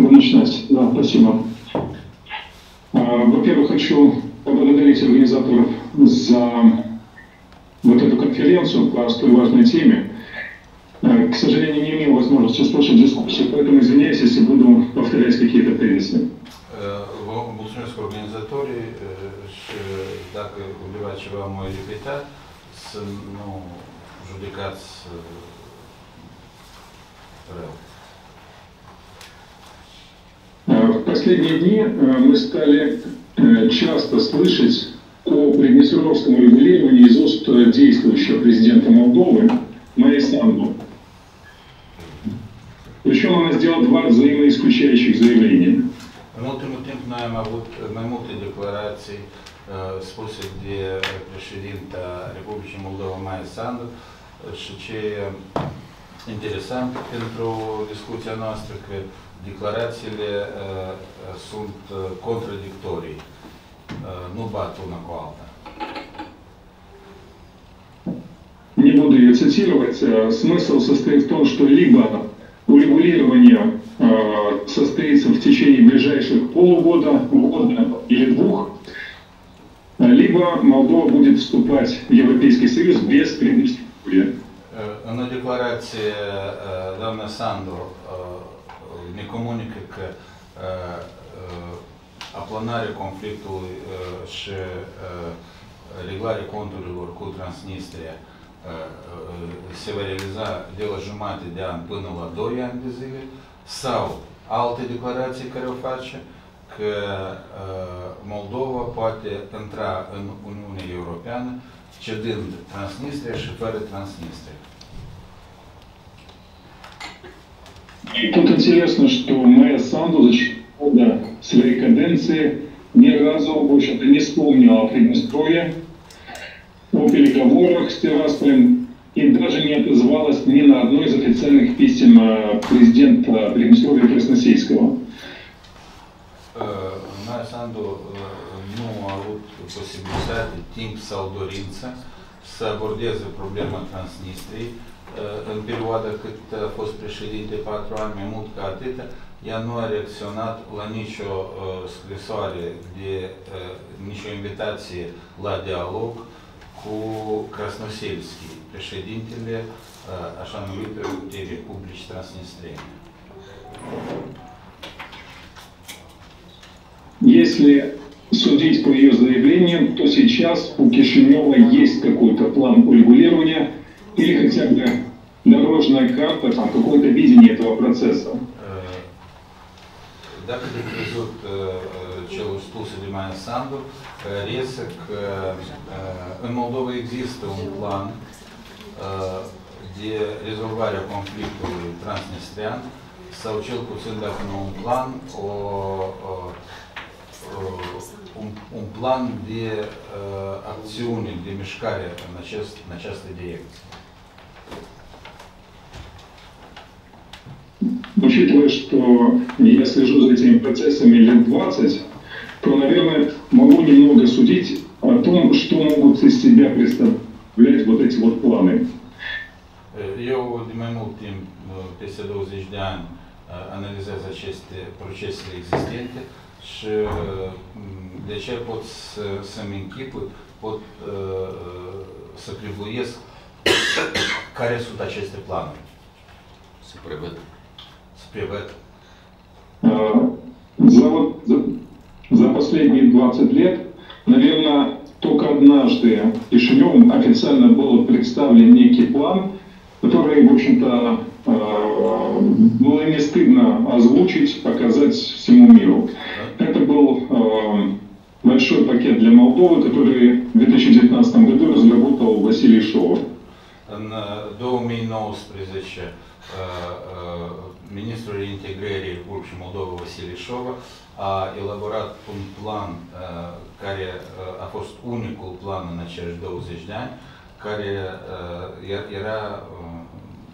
Могу начинать. Да, спасибо. А, Во-первых, хочу поблагодарить организаторов за вот эту конференцию по столь важной теме. А, К сожалению, не имел возможности слушать дискуссию, поэтому извиняюсь, если буду повторять какие-то тезисы. Е, Vă mulțumesc organizatorii e, și dacă undeva ceva am mai repetat, să nu judecați e, rău. А, В последние дни а, мы стали э, часто слышать о приднестровском регулировании из уст э, действующего президента Молдовы Майи Санду. Причем она сделала два взаимоисключающих заявления. În ultimul timp noi am avut mai multe declarații uh, spuse de președinta Republicii interesant pentru discuția noastră că declarațiile uh, sunt contradictorii, uh, nu bat una cu alta. Не буду ее цитировать. Э, Смысл состоит в том, что либо урегулирование э, состоится в течение ближайших полугода, года или двух, э, либо Молдова будет вступать в Европейский Союз без Приднестровья. Uh, În o declarație, uh, doamna Sandu uh, ne comunică că uh, uh, aplanarea conflictului uh, și uh, reglarea conturilor cu Transnistria uh, uh, se va realiza de la jumate de an până la 2 ani de zile sau alte declarații care o face că Moldova poate intra în Uniunea Europeană cedând Transnistria și fără Transnistria. Тут интересно, что Майя Санду за четыре года своей каденции ни разу, в общем-то, не вспомнила о Приднестровье, о переговорах с Тирасполем и даже не отозвалась ни на одно из официальных писем э, президента Приднестровья Красносельского. Uh, Maia Sandu uh, nu a avut posibilitate, timp sau dorință să abordeze problema Transnistriei. Uh, În perioada cât a fost președinte, patru ani, mai mult ca atât, ea nu a reacționat la nicio uh, scrisoare, de, uh, nicio invitație la dialog cu Krasnoselski, președintele uh, așa numitei Republici Transnistriene. Если судить по ее заявлениям, то сейчас у Кишинева есть какой-то план урегулирования или хотя бы дорожная карта, там, какое-то видение этого процесса. Uh, uh, uh, uh, uh, există un plan uh, de rezolvare a conflictului transnistrian sau cel puțin dacă nu un plan, o, o, o, un, un plan de uh, acțiune, de mișcare în, acest, în această direcție. Учитывая, что я слежу за этими процессами лет 20, то, наверное, могу немного судить о том, что могут из себя представлять вот эти вот планы. Eu de mai mult timp, peste 20 de ani, analizez aceste procesele existente și de ce pot să, să-mi închipui, pot să privuiesc care sunt aceste planuri. Să prevăd. Să prevăd. За, вот, за, за последние 20 лет, наверное, только однажды Кишиневым официально был представлен некий план, который, в общем-то, а, было не стыдно озвучить, показать всему миру. Это был а, большой пакет для Молдовы, который в 2019 году разработал Василий Шова. Uh, 2019 uh, uh, ministrul reintegrării Republicii Moldova, Vasile Șova, a elaborat un plan uh, care uh, a fost unicul plan în acești 20 de ani, care uh, e- era uh,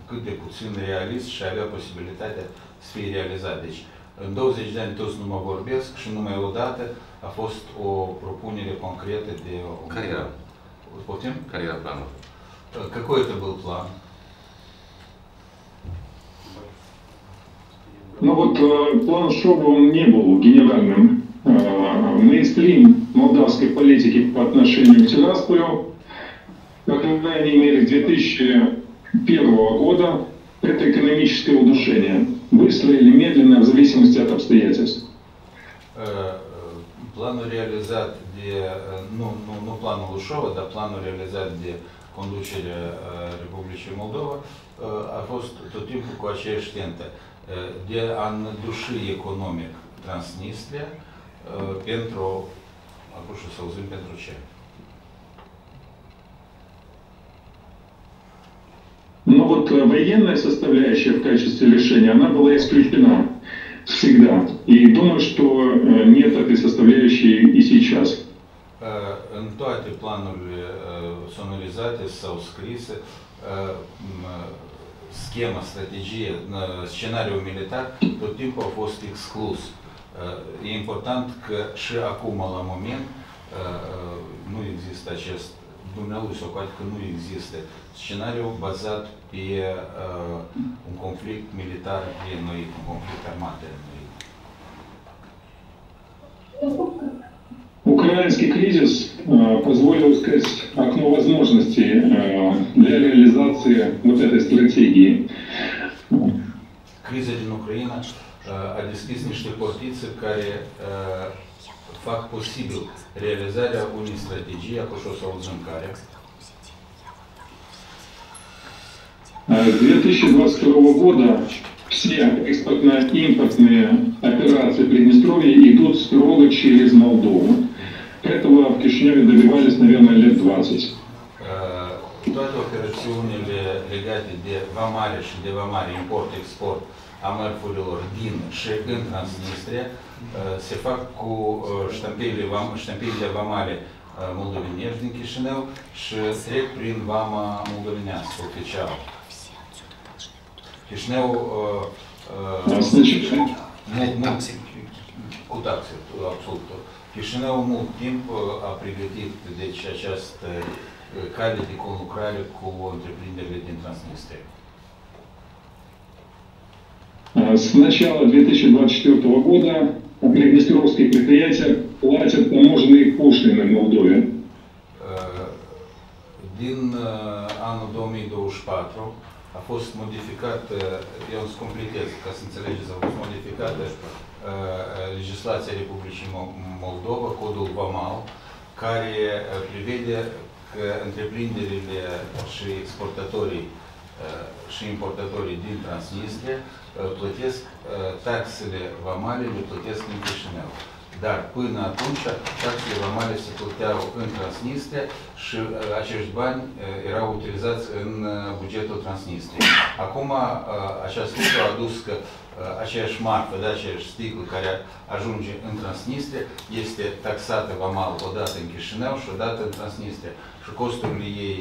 cât de puțin realist și avea posibilitatea să fie realizat. Deci, în 20 de ani toți nu mă vorbesc și numai odată a fost o propunere concretă de... un- Care era? Poftim? Care era planul? Какой это был план? Но вот э, план Шова он не был генеральным. Э, мейнстрим молдавской политики по отношению к Тирасполю, по крайней мере, с 2001 года, это экономическое удушение. Быстро или медленно, в зависимости от обстоятельств. Плану Ușova, dar planul realizat de conducerea uh, Republicii Moldova uh, a fost tot timpul cu aceeași tentă uh, de a înduși economic Transnistria pentru, acum și să auzim pentru ce. Но вот э, военная составляющая в качестве решения, она была исключена всегда. И думаю, что э, нет этой составляющей и сейчас. Uh, În toate planurile uh, sonorizate sau scrise, uh, schema, strategie, uh, scenariul militar tot timpul a fost exclus. Uh, E important că și acum, la moment, uh, uh, nu există acest, dumnealui sau poate că nu există scenariu bazat pe uh, un conflict militar reînnoit, un conflict armat reînnoit. Украинский кризис э, позволил искать окно возможностей э, для реализации вот этой стратегии. Din Ucraina uh, a deschis niște portițe care uh, fac posibil realizarea unei strategii, acum și o să auzim care, Э, С 2022 года все экспортно-импортные операции Приднестровья идут строго через Молдову. Этого в Кишиневе добивались, наверное, лет 20. uh, toate operațiunile legate de vamare și de vamare, import-export a mărfurilor din și în Transnistria uh, se fac cu uh, ștampirile, ștampirile vamale uh, moldovenești din Chișinău și trec prin vama moldovenească oficial. Chișinău... Taxi. Cu taxi, absolut. Chișinău mult timp a pregătit deci această cale de conlucrare cu întreprinderile din Transnistria. С начала 2024 года приднестровские предприятия платят таможенные пошлины Молдове. Uh, Din uh, anul 2024 a fost modificată, eu îți completez ca să înțelegeți, a fost modificată uh, legislația Republicii Mo- Moldova, codul VAMAL, care uh, prevede că întreprinderile și exportatorii uh, și importatorii din Transnistria uh, plătesc uh, taxele vamale, le plătesc în Chișinău. Dar până atunci taxele vamale se plăteau în Transnistria și uh, acești bani uh, erau utilizați în uh, bugetul Transnistriei. Acum uh, această lucru a adus că uh, aceeași marfă, de aceeași sticlă care ajunge în Transnistria este taxată vamal odată în Chișinău și odată în Transnistria. Și costurile ei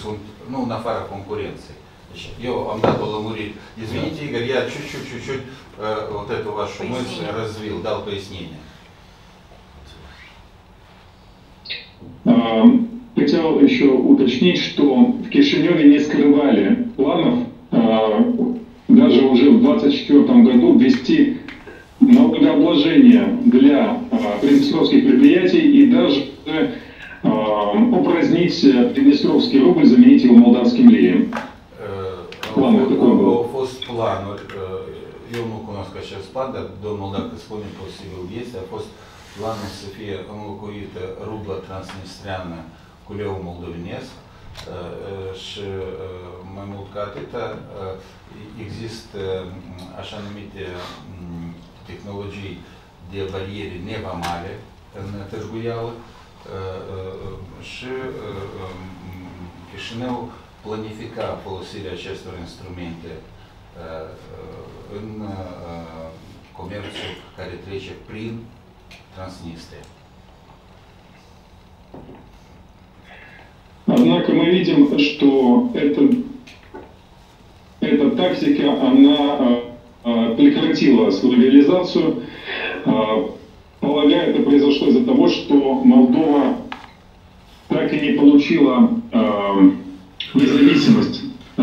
sunt nu în afara concurenței. Deci eu am dat o lămurire. Извините, Игорь, я чуть-чуть, чуть-чуть э, вот эту вашу мысль развил, дал пояснение. А, Хотел еще уточнить, что в Кишиневе не скрывали планов а, даже уже в 2024 году ввести налогообложение для а, приднестровских предприятий и даже а, упразднить э, приднестровский рубль, заменить его молдавским леем. Uh, Planul au, cum? au, au fost planuri, uh, eu nu cunosc acest plan, dar domnul dacă spune posibil este, a fost planul să fie înlocuită rubla transnistreană cu leu moldovenesc uh, uh, și uh, mai mult ca atâta uh, există mm, așa numite mm, tehnologii de bariere nevamale în Târguială uh, uh, și uh, um, Chișinău planifica folosirea acestor instrumente uh, uh, în uh, comerțul care trece prin Transnistria. Однако мы видим, что это, эта тактика, она а, а, прекратила свою реализацию. Полагаю, это произошло из-за того, что Молдова так и не получила э, независимость э,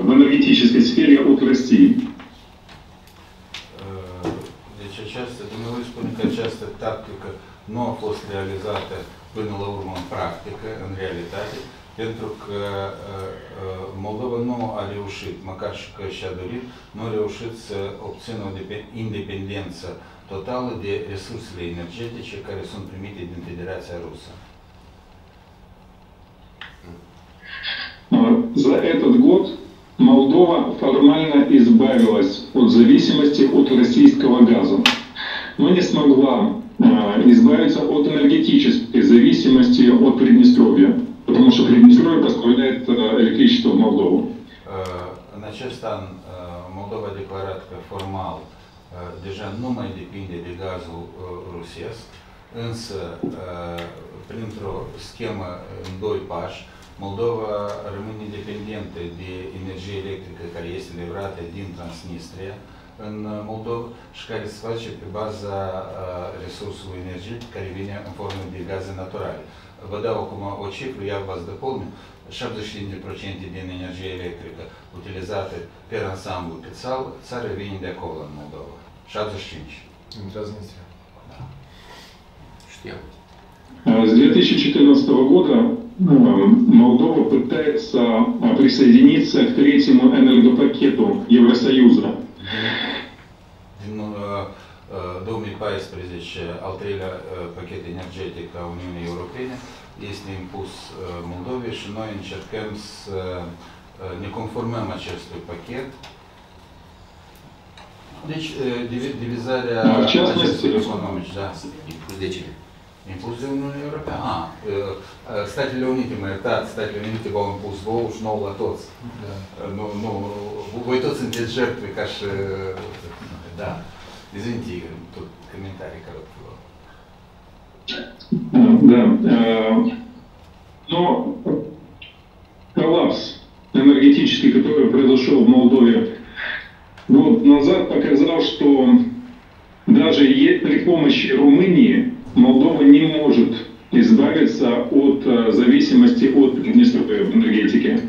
в энергетической сфере от России. Deci această, dumneavoastră spune că această tactică nu a fost realizată până la urmă în uh, nu a reușit, măcar și că și-a dorit, nu a reușit să obțină o independență totală de resursele energetice care sunt primite din Federația Rusă. За этот год Молдова формально избавилась от зависимости от российского газа, но не смогла избавиться от энергетической зависимости от Приднестровья. Потому что Приднестровье поставляет электричество в Молдову. În acest an, Moldova a declarat că formal deja nu mai depinde de gazul rusesc, însă printr-o schemă în doi pași, Moldova rămâne dependentă de energie electrică care este livrată din Transnistria în Moldova și care se face pe baza resursului energetic care vine în formă de gaze naturale. V-ați doполню. 75% din energie electrică utilizată pe ansamblu pe țară, țară vine de acolo în Moldova. 75. În Transnistria. Da. Știam. С 2014 года Молдова пытается присоединиться к третьему энергопакету Евросоюза. Din uh, 2014 al treilea pachet energetic a Uniunii Europene este impus Moldovei și noi încercăm să ne conformăm acestui pachet. Deci, divizarea acestor economici, da. Impus de cine? Impus de Uniunea Europeană. A, Statele Unite, mă iertați, Statele Unite v-au impus vouă și nouă la toți. Da. Nu, nu, voi toți sunteți jertfe ca și... Da. Извините, Игорь, тут комментарий короткий был. Да. Но коллапс энергетический, который произошел в Молдове год назад, показал, что даже при помощи Румынии Молдова не может избавиться от зависимости от Приднестровья в энергетике.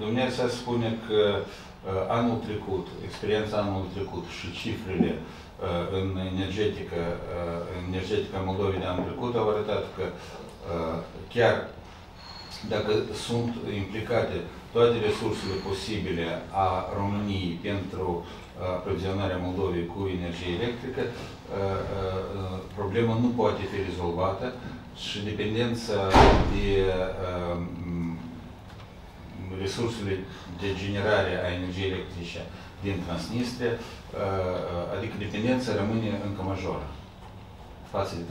Dumnezeu spune că anul trecut, experiența anului trecut și cifrele în energetică, în energetica Moldovei de anul trecut au arătat că chiar dacă sunt implicate toate resursele posibile a României pentru aprovizionarea Moldovei cu energie electrică, problema nu poate fi rezolvată și dependența de resursele de generare a energiei electrice din Transnistria, adică dependența rămâne încă majoră față de.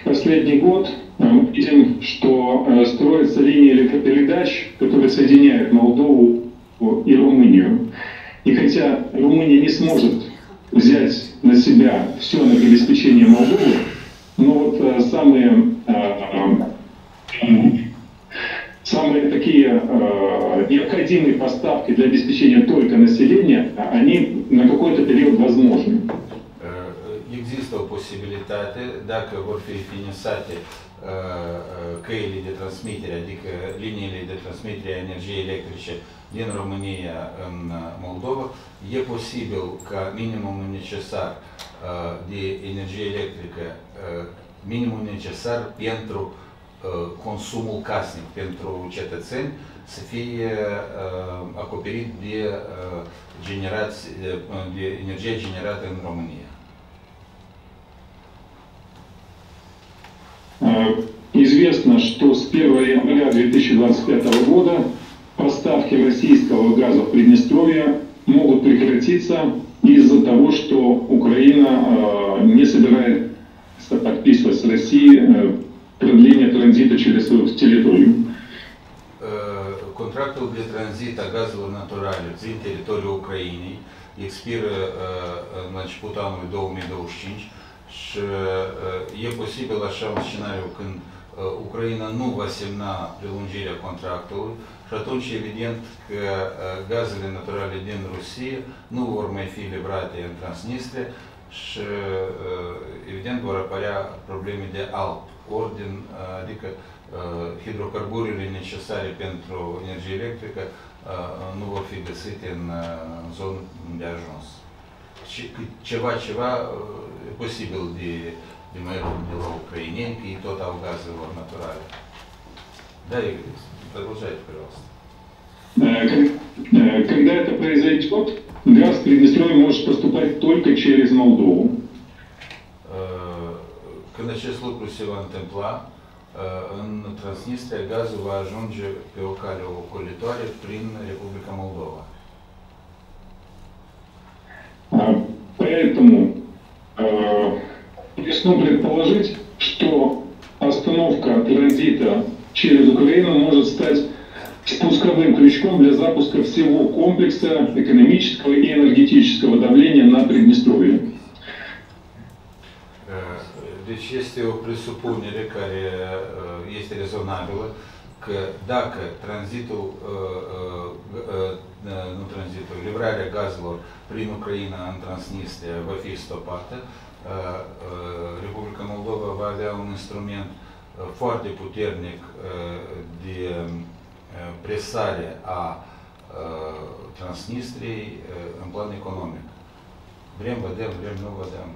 В последний год мы видим, что строятся линии электропередач, которые соединяют Молдову и Румынию. И хотя Румыния не сможет взять на себя все энергообеспечение Молдовы, но вот самые самые такие э, необходимые поставки для обеспечения только населения, они на какой-то период возможны. Există o posibilitate, dacă vor fi finisate căile de transmitere, adică liniile de transmitere a energiei electrice din România în Moldova, e posibil ca minimumul necesar de energie electrică, minimul necesar pentru consumul casnic pentru cetățeni să fie acoperit de, generați, de energie generată în România. Известно, что с 1 января 2025 года поставки российского газа в Приднестровье могут прекратиться из-за того, что Украина не собирается подписывать с Россией продление транзита через территорию. Naturale prin teritoriul Ucrainei expiră în începutul anului 2025 și e posibil așa un scenariu când Ucraina nu va semna prelungirea contractului și atunci evident că gazele naturale din Rusia nu vor mai fi livrate în Transnistria și evident vor apărea probleme de alt ordin, adică hidrocarburile necesare pentru energie electrică nu vor fi găsite în zonă unde a ajuns. Și ceva, ceva e posibil de, de mai de la ucraineni, că ei tot au gazelor naturale. Да, Игорь, продолжайте, пожалуйста. Когда это произойдет, газ в Приднестровье может поступать только через Молдову. Când lucru se va întâmpla, în Transnistria gazul va ajunge pe o cale ocolitoare prin Republica Moldova. Поэтому рискну предположить, что остановка транзита через Украину может стать спусковым крючком для запуска всего комплекса экономического и энергетического давления на Приднестровье. Deci este o presupunere care este rezonabilă că dacă tranzitul, nu tranzitul, livrarea gazelor prin Ucraina în Transnistria va fi stopată, Republica Moldova va avea un instrument foarte puternic de presare a Transnistriei în plan economic. Vrem, vedem, vrem, nu vedem.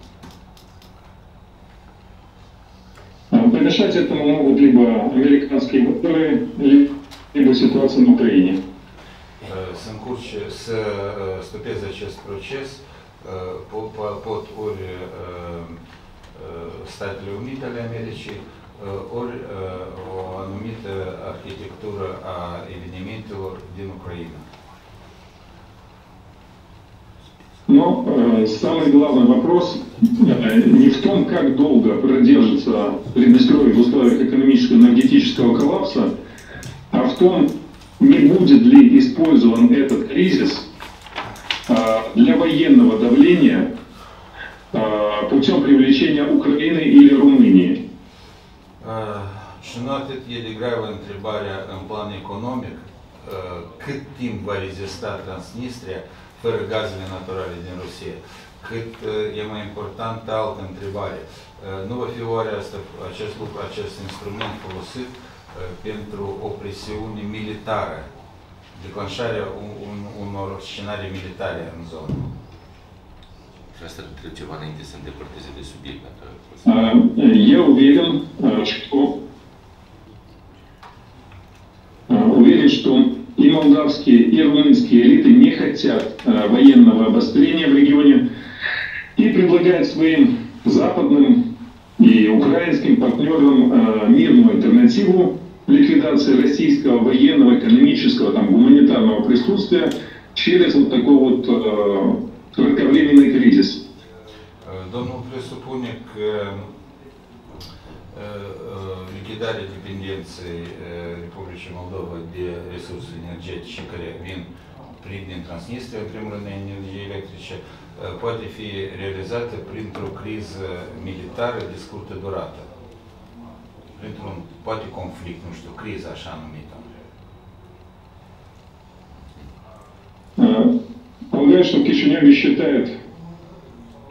Помешать этому могут либо американские выборы, либо ситуация на Украине. Să încurce să stopeze acest proces pod ori Statele Unite ale Americii, ori o anumită arhitectură a evenimentelor din Ucraina. Но э, самый главный вопрос э, не в том, как долго продержится Приднестровье в условиях экономического энергетического коллапса, а в том, не будет ли использован этот кризис э, для военного давления э, putем привлечения Украины или Румынии. Și nu atât e degrabă întrebarea în plan economic, cât timp va rezista Transnistria fără gazele naturale din Rusia. Cât e mai important altă întrebare. Nu va fi oare asta, acest lucru, acest instrument folosit pentru o presiune militară, declanșarea un, un, unor scenarii militare în zonă? Și asta trebuie ceva înainte să îndepărteze de subiect. Я уверен, что уверен, что и молдавские, и румынские элиты не хотят э, военного обострения в регионе и предлагают своим западным и украинским партнерам э, мирную альтернативу ликвидации российского военного, экономического, там, гуманитарного присутствия через вот такой вот э, кратковременный кризис. Domnul presupune că de resurse energetice care vin prin din Transnistria, în primul rând energie electrice, poate fi realizată printr-o criză militară de scurtă durată. Printr-un, poate conflict, nu știu, criză așa. Полагаю, что в Кишиневе считают,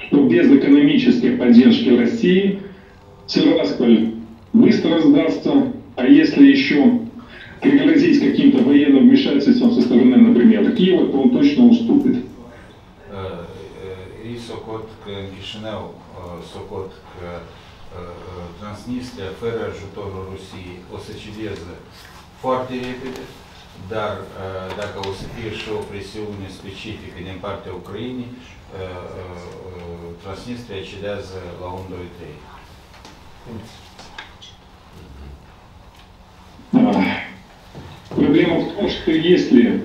что без экономической поддержки России Северодонецк быстро сдастся, а если еще пригрозить каким-то военным вмешательством со стороны, например, Киева, то он точно уступит. И Сокот к Кишинев, Сокот к fără ajutorul Rusiei, o să cedeze foarte repede, dar dacă o să fie și o presiune specifică din partea Ucrainei, Transnistria cedează la 1, 2, 3. Проблема в том, что если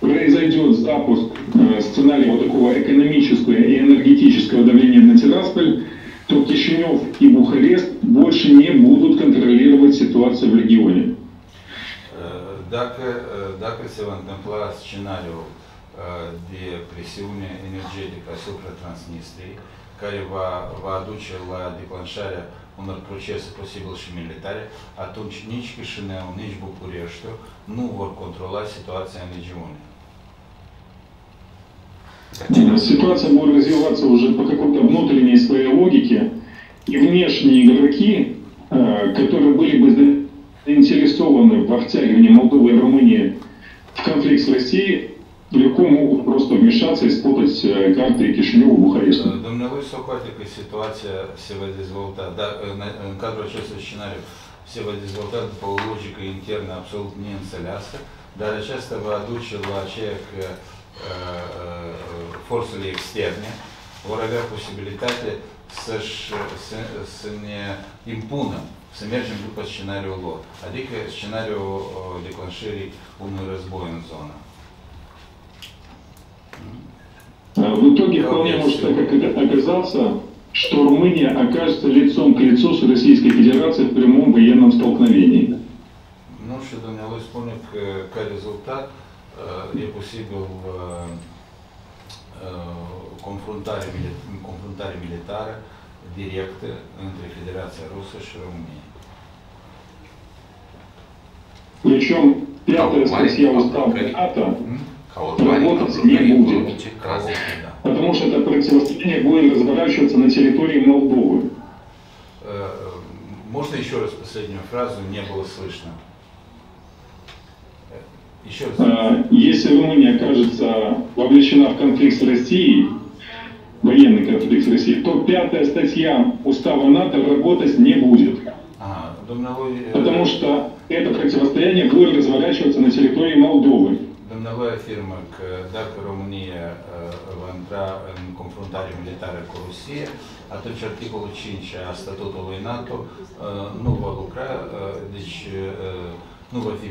произойдет запуск э, сценария вот такого экономического и энергетического давления на Тирасполь, то Кишинев и Бухарест больше не будут контролировать ситуацию в регионе. Dacă, dacă se va întâmpla scenariul de presiune energetică asupra Transnistriei, care va, va aduce la declanșarea unor procese posibil și militare, atunci nici Chișinău, nici Bucureștiul nu vor controla situația în regiune. Ситуация будет развиваться уже по какой-то внутренней своей логике, и внешние игроки, которые были бы заинтересованы во втягивании Молдовы и Румынии в конфликт с Россией, легко могут просто вмешаться и спутать э, карты Кишинева и Бухареста. Domnului Socoate că situația se va dezvolta, dar în, în cadrul acestui scenariu se va dezvolta după o logică internă absolut neînțeleasă, dar aceasta va aduce la aceea că uh, uh, forțele externe vor avea posibilitate să-și, să, să ne impună să mergem după scenariul lor, adică scenariul uh, declanșării unui război în zonă. Э, В итоге вполне может оказаться, что Румыния окажется лицом к лицу с Российской Федерацией в прямом военном столкновении. Nu și dumnealui spune că ca rezultat e posibil confruntare, confruntare militară directă între Federația Rusă și România. Причем пятая статья устава НАТО, Работать не будет. Потому что это противостояние будет разворачиваться на территории Молдовы. Э, Можно еще раз последнюю фразу? Не было слышно. Э, Еще раз. А, Если Румыния окажется вовлечена в конфликт с Россией, военный конфликт с Россией, то пятая статья устава НАТО работать не будет. Ага, dumnealui, uh, Потому что это противостояние будет разворачиваться на территории Молдовы. Dumnealui afirmă că dacă România uh, va intra în confruntare militară cu Rusia, atunci articolul 5 a statutului NATO uh, nu va lucra, uh, deci uh, nu va fi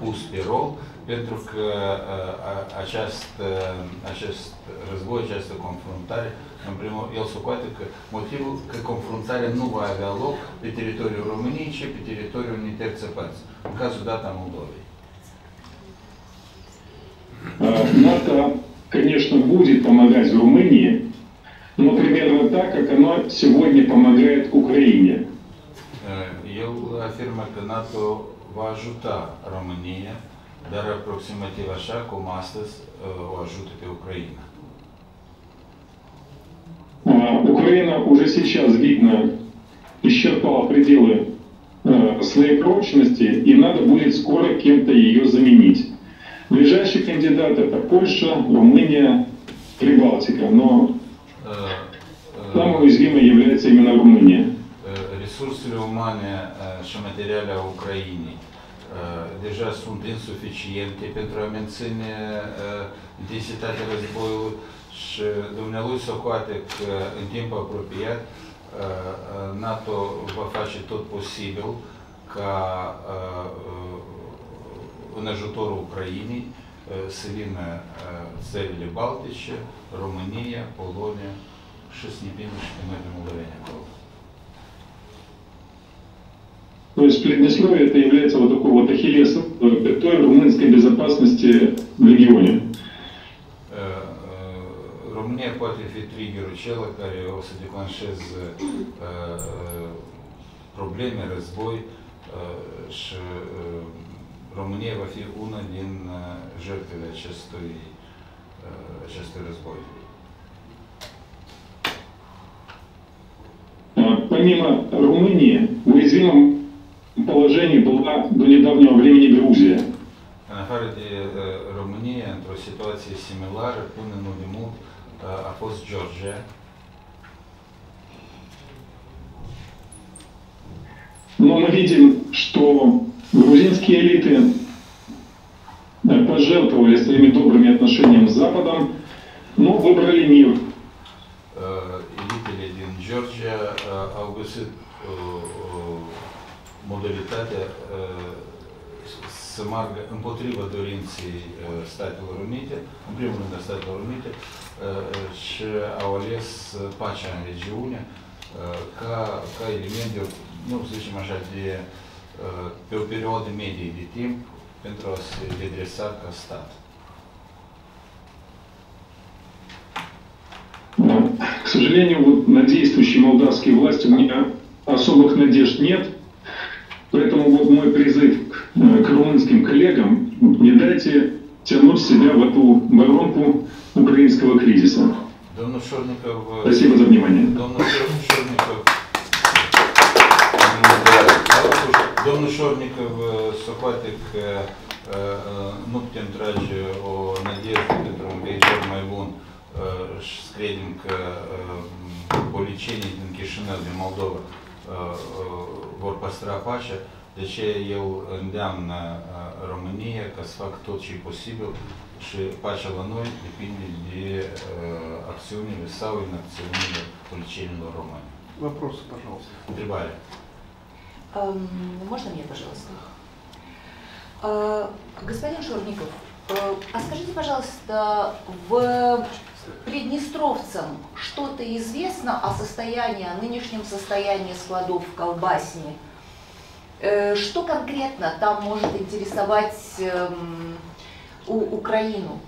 pus pe rol, pentru că uh, a- acest, uh, acest război, această confruntare, în primul el socoate că motivul că confruntarea nu va avea loc pe teritoriul României, ci pe teritoriul unei terțe părți, în cazul dat a Moldovei. А, НАТО, конечно, будет помогать Румынии, но примерно так, как оно сегодня помогает Украине. El afirmă că NATO va ajuta România, dar aproximativ așa cum astăzi o ajută pe Ucraina. Украина уже сейчас, видно, исчерпала пределы э, своей прочности, и надо будет скоро кем-то ее заменить. Ближайший кандидат это Польша, Румыния, Прибалтика, но Uh, uh, самой уязвимой является именно Румыния. uh, Resursele umane uh, și materiale a Ucrainei uh, deja sunt insuficiente pentru a menține uh, intensitatea războiului și dumnealui socoate că în timp apropiat uh, uh, NATO va face tot posibil ca uh, uh, în ajutorul Ucrainei uh, să vină uh, țările Baltice, România, Polonia și să ne prindă și pe noi pe Moldoveni acolo. То есть Приднестровье это является вот такой вот ахиллесом э, той румынской безопасности в регионе. Uh, uh, România poate fi triggerul cel care o uh, uh, uh, uh, va fi una din uh, jертвele acestui, uh, acestui război. А, Помимо Румынии, в уязвимом положении была до недавнего времени Грузия. În afară de uh, România, într-o situație similară, până nu de mult, uh, a fost Georgia, Но мы видим, что грузинские элиты э, пожертвовали своими добрыми отношениями с Западом, но выбрали мир. uh, uh, uh, uh, modalitatea uh, să meargă împotriva dorinței uh, Statelor Unite, în primul rând a Statelor Unite, uh, și au ales uh, pacea în regiune uh, ca, ca element, de, nu să zicem așa, de, uh, pe o perioadă medie de timp pentru a se redresa ca stat. Э, К сожалению, вот на действующие молдавские власти у меня особых надежд нет. Поэтому вот мой призыв к, э, к румынским коллегам, не дайте тянуть себя в эту воронку украинского кризиса. Uh, Спасибо за внимание. Viitor mai bun uh, și să credem că uh, policienii din Chișinău, din Moldova, uh, uh, vor păstra pacea. De ce el îndeamnă uh, România ca să facă tot ce e posibil și pacea la noi depinde de uh, acțiunile sau inacțiunile policienilor români. Вопросы, пожалуйста. Întrebare. Эм, Можно мне, пожалуйста? Э, Господин Шурников, э, а скажите, пожалуйста, в Приднестровцам что-то известно о состоянии, о нынешнем состоянии складов в Колбасне? Э, Что конкретно там может интересовать эм, Украину?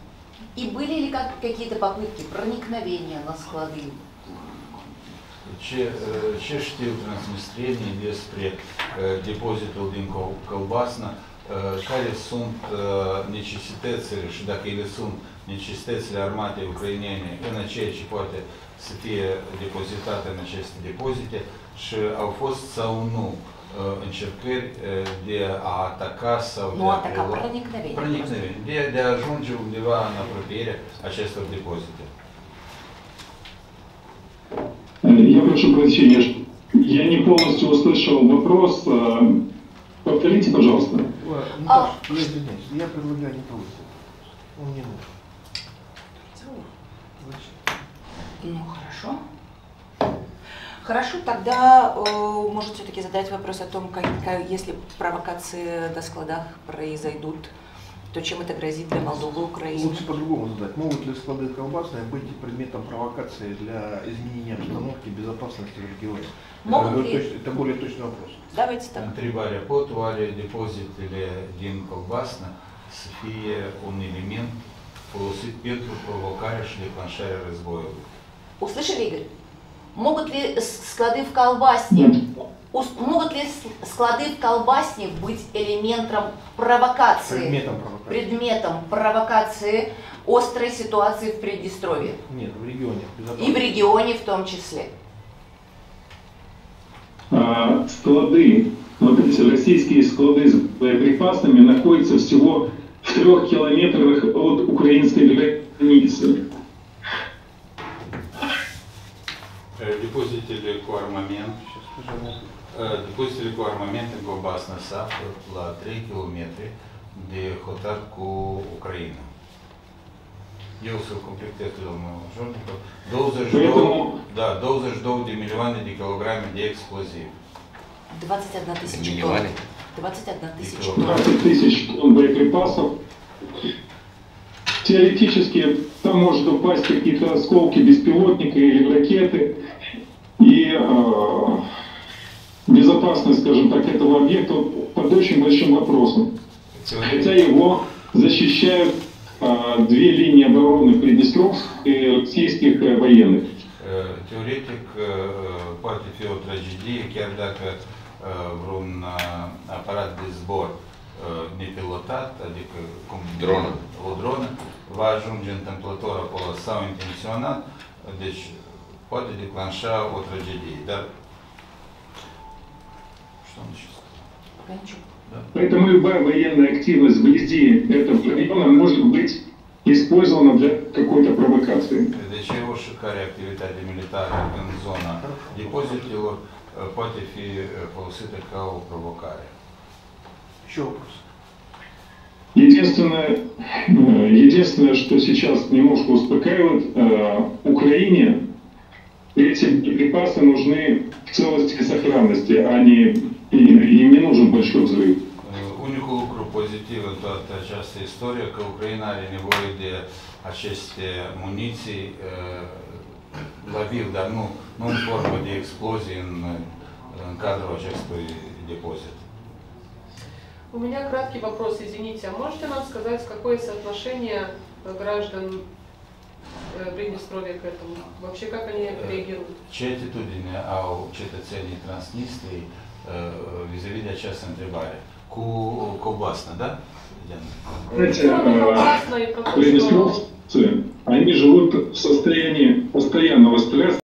И были ли как- какие-то попытки проникновения на склады? ce, eh, ce știu transnistrenii despre eh, depozitul din Colbasna, eh, care sunt necesitățile și dacă ele sunt necesitățile armatei ucrainene în ceea ce poate să fie depozitate în aceste depozite? Și au fost sau nu încercări de a ataca sau nu de a Nu ataca, preluat, pronicnăveni, de, de a ajunge undeva în apropierea acestor depozite. Прошу прощения, я не полностью услышал вопрос. Э, Повторите, пожалуйста. Ла- А- Наташа, я извиняюсь, я предлагаю не трогать. Он не нужен. Ну, хорошо. Хорошо, тогда, э, может, все-таки задать вопрос о том, как, как- если провокации на складах произойдут, то чем это грозит для Молдовы, Украины? Лучше по-другому задать. Могут ли склады колбасные быть предметом провокации для изменения обстановки безопасности в регионе? Могут это, ли? точ- это более точный вопрос. Давайте так. Întrebarea, pot oare depozitele din Colbasna să fie un element folosit pentru provocarea și declanșarea războiului? Услышали, Игорь? Могут ли склады в колбасне, могут ли склады в колбасне быть элементом провокации, Предметом провокации. предметом провокации острой ситуации в Приднестровье? Нет, в регионе. И в регионе в том числе. А, Склады, эти российские склады с боеприпасами находятся всего в трех километрах от украинской границы. Э, cu armament, Сейчас скажу. Cu armament în Colbasna se află la 3 km de hotar cu Ucraina. Eu să-l completez pe domnul Jornicov. 22, Поэтому- da, 22 de milioane de kilograme de exploziv. 21 тысяча тонн. Миллионы? 21 тысяча тонн. 20 тысяч тонн боеприпасов. Теоретически там может упасть какие-то осколки беспилотника или ракеты. И э, безопасность, скажем так, этого объекта под очень большим вопросом. Хотя его защищают э, две линии обороны Приднестровск и российских э, военных. Uh, uh, chiar dacă uh, vreun uh, aparat de zbor uh, nepilotat, adică cum Dronă. o dronă, va ajunge întâmplător acolo sau intenționat, deci poate declanșa o tragedie. Dar что он еще сказал? Пока ничего. Да. Поэтому любая военная активность вблизи этого района может быть использована для какой-то провокации. Deci oricare activitate militară în zona depozitelor uh, poate fi folosită ca o provocare. Еще вопрос. Единственное, э, единственное, что сейчас немножко успокаивает, э, Украине эти припасы нужны в целости и сохранности, а не и- им не нужен большой взрыв. Uh, Unicul lucru pozitiv în toată această istorie că Ucraina are nevoie de aceste muniții uh, la viu, dar nu, nu în formă de explozie în, în cadrul acestui depozit. У меня краткий вопрос, извините. А можете нам сказать, какое соотношение э, граждан э, Приднестровья к этому? Вообще, как они реагируют? Ce atitudine au cetățenii Transnistriei această întrebare? Cu Cobasna, da? Diana? Знаете, Ну, э, что... Приднестровцы, они живут в состоянии постоянного стресса,